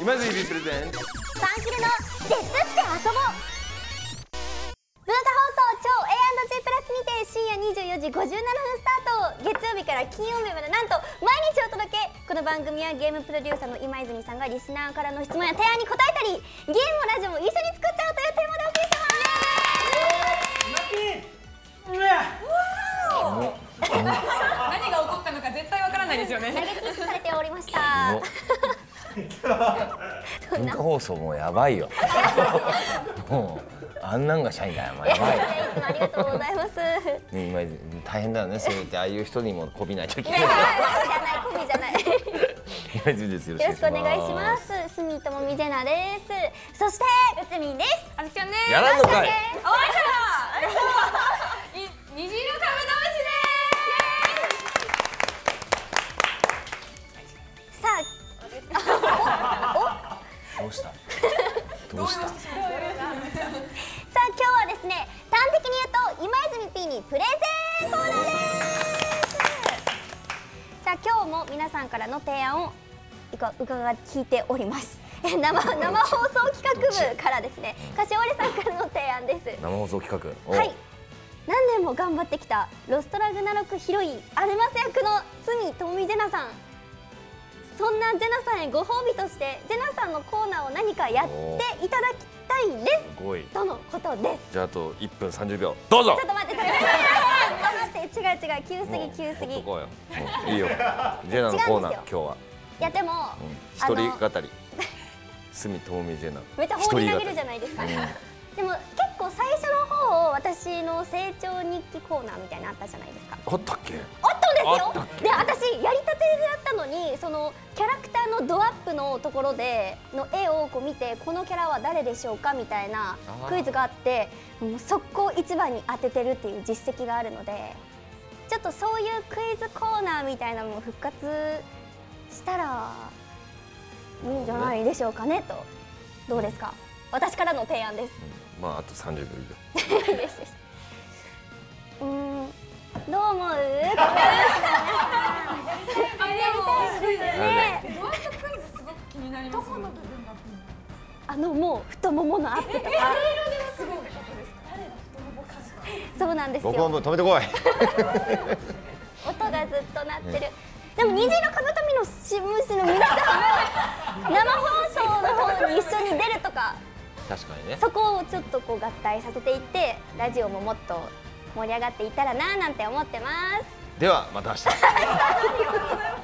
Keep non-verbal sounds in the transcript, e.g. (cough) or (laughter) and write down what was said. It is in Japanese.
今泉プレゼンツファン。キルの「デスって遊ぼう」文化放送超 A&G プラスにて深夜24時57分スタート月曜日から金曜日までなんと毎日お届けこの番組はゲームプロデューサーの今泉さんがリスナーからの質問や提案に答えたりゲームもラジオも一緒に作っちゃうというテーマでお送りして何が起こったのか絶対わからないですよね。ます投げキッスされておりました文化放送もやばいよ。(laughs) もうあんなんが社員だよもうやばいありがとうございます。ね今大変だよね。そうやってああいう人にもこびないといけない。じゃないコミじゃない今泉ですよよろしくお願いしますすみともみぜなですそしてうつみんですあずきちゃんです。やらんのかいおいしょ。ですね端的に言うと今泉 P にプレゼンコーナーです。さあ今日も皆さんからの提案を伺い聞いております。え (laughs) 生生放送企画部からですね柏織さんからの提案です。生放送企画？おはい。何年も頑張ってきたロストラグナロクヒロインアルマス役の角智美ジェナさん。そんなジェナさんへご褒美としてジェナさんのコーナーを何かやっていただきことです。じゃああと1分30秒。どうぞ。ちょっと待って、ちょっと待って、違う違う、急すぎ、急すぎ。こうよ。いいよ。(laughs) ジェナのコーナー今日は。や、でも、うん。あ一人の、語り。住友美ジェナ。めっちゃ放り投げるじゃいないですか。うん。でも、結構最初の方、私の成長日記コーナーみたいなのあったじゃないですか。あったっけ？あったんですよ。で、私、やりたてであったのに、そのキャラクターのドアップのところで、の絵をこう見て、このキャラは誰でしょうかみたいなクイズがあって。もう速攻一番に当ててるっていう実績があるので。ちょっとそういうクイズコーナーみたいなのも復活したらいいんじゃないでしょうかねと。どうですか？私からの提案です。まああと30秒 (laughs) いいのもう太もものアップとか。そうなんですよ僕はもう止めてこい。音がずっと鳴ってる、でも虹色カブトミのしむしの皆さんも生放送の方に一緒に出るとか。確かにね。そこをちょっとこう合体させていってラジオももっと盛り上がっていったらななんて思ってます。ではまた明日 (laughs)